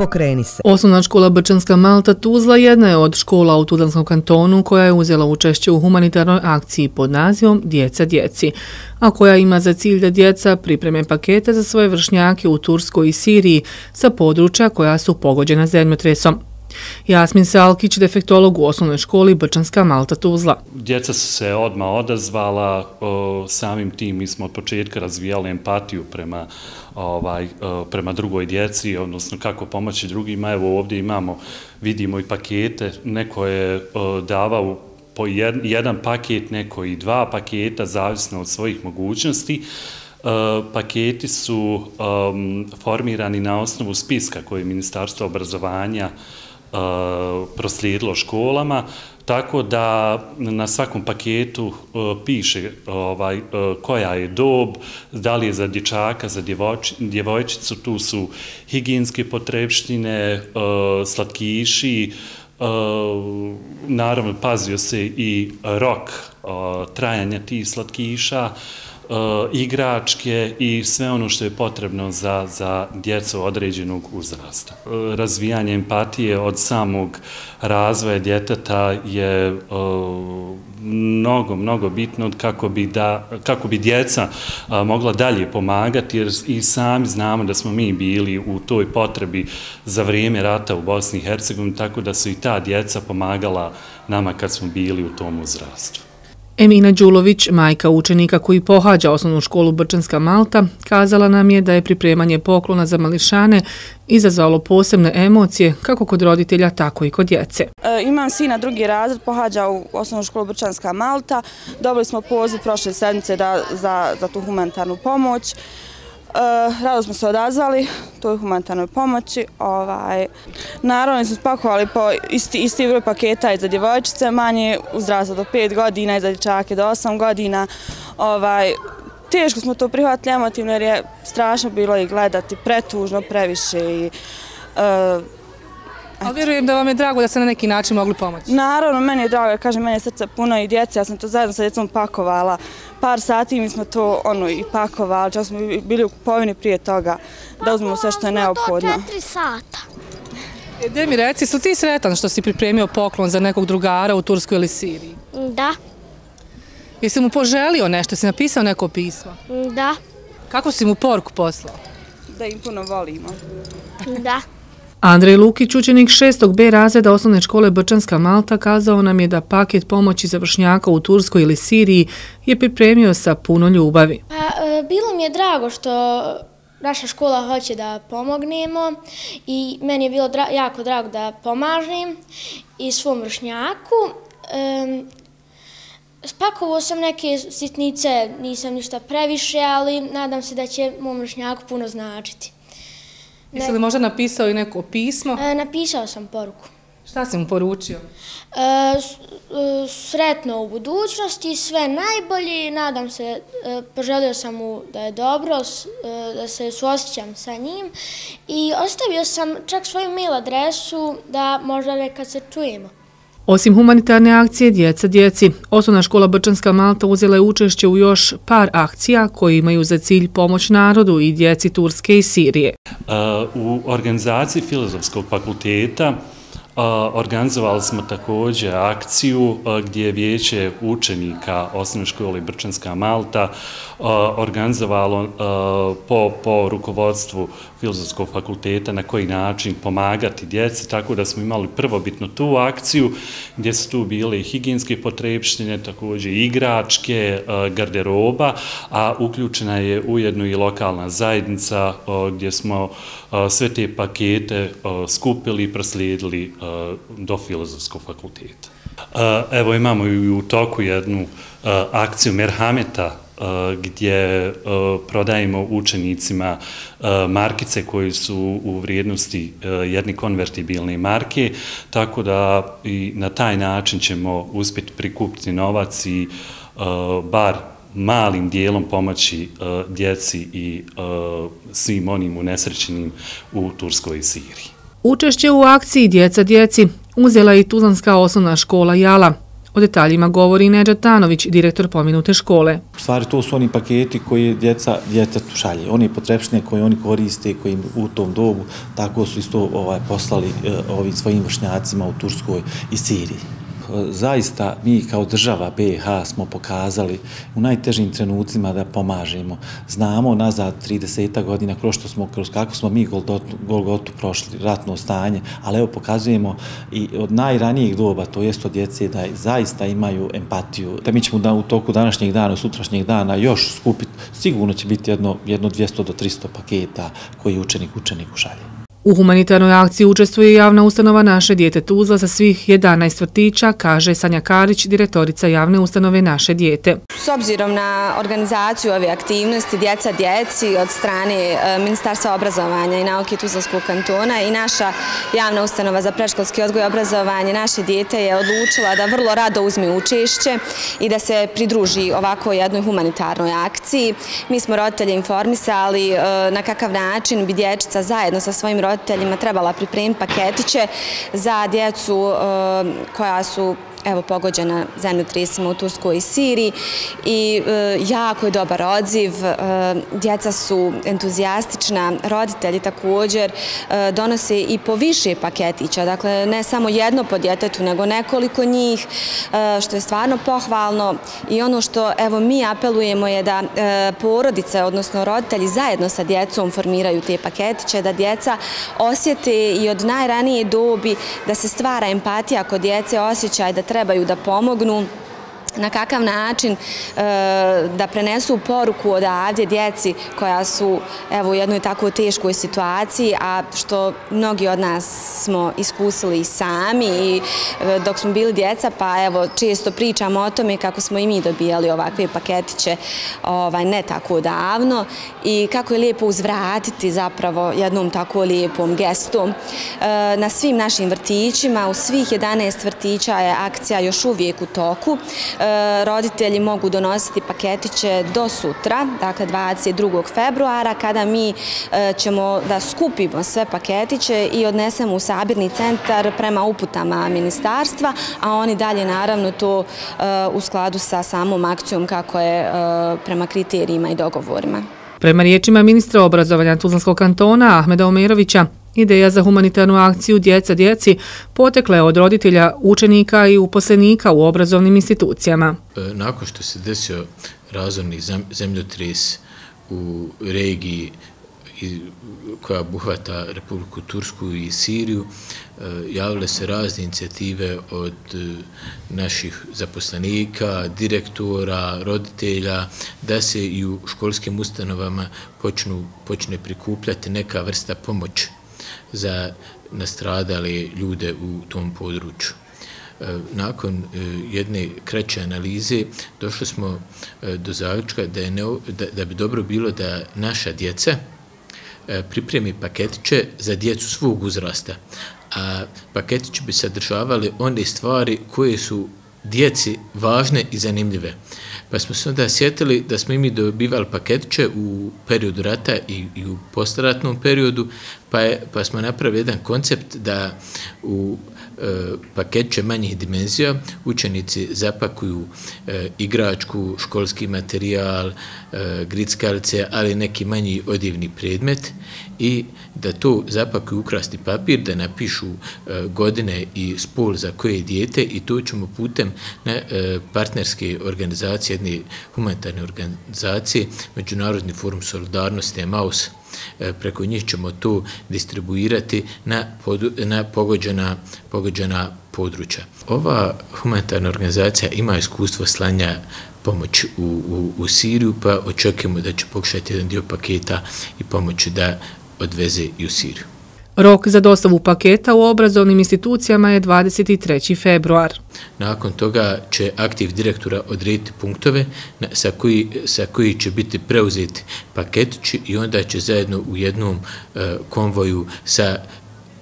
Pokreni se. Osnovna škola Brčanska Malta Tuzla jedna je od škola u Tudanskom kantonu koja je uzela učešće u humanitarnoj akciji pod nazivom Djeca djeci, a koja ima za cilj da djeca pripreme pakete za svoje vršnjake u Turskoj i Siriji sa područja koja su pogođena zemljotresom. Jasmin Salkić, defektolog u osnovnoj školi Brčanska Malta Tuzla. Djeca su se odmah odazvala, samim tim mi smo od početka razvijali empatiju prema, ovaj, prema drugoj djeci, odnosno kako pomoći drugima. Evo ovdje imamo, vidimo i pakete, neko je davao po jedan paket, neko i dva paketa, zavisno od svojih mogućnosti. E, paketi su formirani na osnovu spiska koje je Ministarstvo obrazovanja Eh, proslijedilo školama, tako da na svakom paketu eh, piše ovaj, eh, koja je dob, da li je za dječaka, za djevojčicu, tu su higijenske potrebštine, slatkiši, naravno pazio se i rok trajanja tih slatkiša, uh, igračke i sve ono što je potrebno za, za djecu određenog uzrasta. E, razvijanje empatije od samog razvoja djeteta je e, mnogo, mnogo bitno kako bi, da, kako bi djeca mogla dalje pomagati, jer i sami znamo da smo mi bili u toj potrebi za vrijeme rata u Bosni i Hercegovini, tako da su i ta djeca pomagala nama kad smo bili u tom uzrastu. Emina Đulović, majka učenika koji pohađa osnovnu školu Brčanska Malta, kazala nam je da je pripremanje poklona za mališane izazvalo posebne emocije kako kod roditelja, tako i kod djece. E, imam sina drugi razred, pohađa u osnovnu školu Brčanska Malta. Dobili smo poziv prošle sedmice da, za, za tu humanitarnu pomoć. Uh, rado smo se odazvali toj humanitarnoj pomoći. Ovaj, naravno smo spakovali po isti, isti broj paketa i za djevojčice, manje uzrasta do 5 godina i za dječake do 8 godina. Ovaj, teško smo to prihvatili emotivno jer je strašno bilo i gledati pretužno, previše i uh, Ali vjerujem da vam je drago da se na neki način mogli pomoći. Naravno, meni je drago, kažem, meni je srce puno i djece, ja sam to zajedno sa djecom pakovala. Par sati mi smo to ono i pakovali, čak smo bili u kupovini prije toga da uzmemo sve što je neophodno. Do četiri sata. E, gdje mi reci, su ti sretan što si pripremio poklon za nekog drugara u Turskoj ili Siriji? Da. Jesi mu poželio nešto, si napisao neko pismo? Da. Kako si mu porku poslao? Da im puno volimo. Da. Andrej Lukić, učenik 6. B razreda osnovne škole Brčanska Malta, kazao nam je da paket pomoći za vršnjaka u Turskoj ili Siriji je pripremio sa puno ljubavi. Pa, e, bilo mi je drago što naša škola hoće da pomognemo i meni je bilo dra jako drago da pomažem i svom vršnjaku. E, spakovao sam neke sitnice, nisam ništa previše, ali nadam se da će mom vršnjaku puno značiti. Jesi li možda napisao i neko pismo? E, napisao sam poruku. Šta si mu poručio? E, e, sretno u budućnosti, sve najbolje, nadam se, e, poželio sam mu da je dobro, e, da se suosjećam sa njim i ostavio sam čak svoju mail adresu da možda nekad se čujemo. Osim humanitarne akcije Djeca djeci, osnovna škola Brčanska Malta uzela je učešće u još par akcija koji imaju za cilj pomoć narodu i djeci Turske i Sirije. U organizaciji Filozofskog fakulteta Organizovali smo također akciju gdje je vijeće učenika osnovne škole Brčanska Malta organizovalo po, po rukovodstvu Filozofskog fakulteta na koji način pomagati djeci, tako da smo imali prvobitno tu akciju gdje su tu bile i higijenske potrebštine, također igračke, garderoba, a uključena je ujedno i lokalna zajednica gdje smo sve te pakete skupili i proslijedili do Filozofskog fakulteta. Evo imamo i u toku jednu akciju Merhameta Eh, gdje eh, prodajemo učenicima eh, markice koji su u vrijednosti jedne konvertibilne marke, tako da i na taj način ćemo uspjeti prikupiti novac i bar malim dijelom pomoći djeci i svim onim unesrećenim u Turskoj i Siriji. Učešće u akciji Djeca djeci uzela i Tuzlanska osnovna škola Jala. O detaljima govori Neđa Tanović, direktor pominute škole. U stvari to su oni paketi koji djeca djetetu šalje. Oni potrebšne koje oni koriste koji u tom dobu, tako su isto ovaj, poslali eh, ovim svojim vršnjacima u Turskoj i Siriji zaista mi kao država BiH smo pokazali u najtežim trenucima da pomažemo. Znamo nazad 30 godina kroz što smo, kroz kako smo mi Golgotu prošli, ratno stanje, ali evo pokazujemo i od najranijih doba, to jest od djece, da zaista imaju empatiju. Da mi ćemo da u toku današnjeg dana, sutrašnjeg dana još skupiti, sigurno će biti jedno, jedno 200 do 300 paketa koji učenik učeniku šalje. U humanitarnoj akciji učestvuje javna ustanova Naše dijete Tuzla za svih 11 vrtića, kaže Sanja Karić, direktorica javne ustanove Naše dijete. S obzirom na organizaciju ove aktivnosti Djeca djeci od strane e, Ministarstva obrazovanja i nauke Tuzlanskog kantona i naša javna ustanova za preškolski odgoj i obrazovanje Naše dijete je odlučila da vrlo rado uzme učešće i da se pridruži ovako jednoj humanitarnoj akciji. Mi smo roditelje informisali e, na kakav način bi dječica zajedno sa svojim roditeljima roditeljima trebala pripremiti paketiće za djecu eh, koja su evo pogođena zemljotresima u Turskoj i Siriji. I e, jako je dobar odziv. E, djeca su entuzijastična, roditelji također e, donose i po više paketića, dakle ne samo jedno po djetetu, nego nekoliko njih, e, što je stvarno pohvalno. I ono što evo mi apelujemo je da e, porodice, odnosno roditelji zajedno sa djecom formiraju te paketiće, da djeca osjete i od najranije dobi da se stvara empatija kod djece, osjećaj da trebaju da pomognu na kakav način e, da prenesu poruku odavdje djeci koja su evo, u jednoj tako teškoj situaciji, a što mnogi od nas smo iskusili i sami i e, dok smo bili djeca, pa evo često pričamo o tome kako smo i mi dobijali ovakve paketiće ovaj, ne tako davno i kako je lijepo uzvratiti zapravo jednom tako lijepom gestom. E, na svim našim vrtićima, u svih 11 vrtića je akcija još uvijek u toku. E, roditelji mogu donositi paketiće do sutra, dakle 22. februara, kada mi e, ćemo da skupimo sve paketiće i odnesemo u sabirni centar prema uputama ministarstva, a oni dalje naravno to e, u skladu sa samom akcijom kako je prema kriterijima i dogovorima. Prema riječima ministra obrazovanja Tuzlanskog kantona Ahmeda Omerovića, Ideja za humanitarnu akciju Djeca djeci potekla je od roditelja, učenika i uposlenika u obrazovnim institucijama. E, nakon što se desio razorni zemljotres u regiji koja buhvata Republiku Tursku i Siriju, e, javile se razne inicijative od e, naših zaposlenika, direktora, roditelja, da se i u školskim ustanovama počne prikupljati neka vrsta pomoći za nastradale ljude u tom području. E, nakon e, jedne kreće analize došli smo e, do zaključka da, je ne, da, da bi dobro bilo da naša djeca pripremi paketiće za djecu svog uzrasta, a paketići bi sadržavali one stvari koje su djeci važne i zanimljive. Pa smo se onda sjetili da smo imi dobivali paketiće u periodu rata i, i u postaratnom periodu, pa, je, pa smo napravili jedan koncept da u e, manjih dimenzija učenici zapakuju e, igračku, školski materijal, e, grickalice, ali neki manji odjevni predmet i da to zapakuju ukrasni papir, da napišu e, godine i spol za koje dijete i to ćemo putem na, e, partnerske organizacije, jedne humanitarne organizacije, Međunarodni forum solidarnosti, MAUS, E, preko njih ćemo to distribuirati na, pod, na pogođena, pogođena područja. Ova humanitarna organizacija ima iskustvo slanja pomoć u, u, u Siriju, pa očekujemo da će pokušati jedan dio paketa i pomoći da odveze i u Siriju. Rok za dostavu paketa u obrazovnim institucijama je 23. februar. Nakon toga će aktiv direktora odrediti punktove sa koji, sa koji će biti preuzeti paketići i onda će zajedno u jednom e, konvoju sa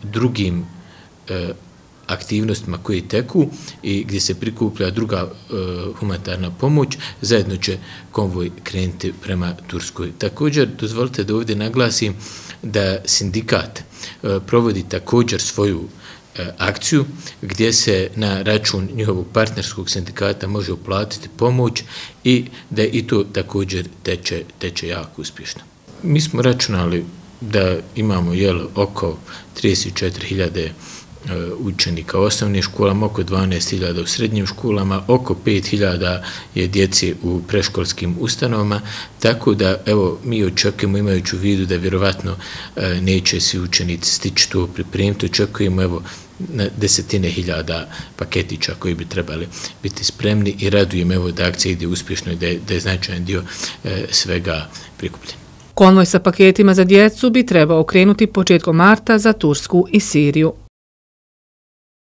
drugim e, aktivnostima koji teku i gdje se prikuplja druga e, humanitarna pomoć, zajedno će konvoj krenuti prema Turskoj. Također, dozvolite da ovdje naglasim da sindikat e, provodi također svoju e, akciju gdje se na račun njihovog partnerskog sindikata može uplatiti pomoć i da i to također teče, teče jako uspješno. Mi smo računali da imamo jel, oko 34.000 E, učenika u osnovnim školama, oko 12.000 u srednjim školama, oko 5.000 je djeci u preškolskim ustanovama, tako da evo mi očekujemo imajući u vidu da vjerovatno e, neće svi učenici stići to pripremiti, očekujemo evo na desetine hiljada paketića koji bi trebali biti spremni i radujem evo da akcija ide uspješno i da je, da je značajan dio e, svega prikupljen. Konvoj sa paketima za djecu bi trebao krenuti početkom marta za Tursku i Siriju.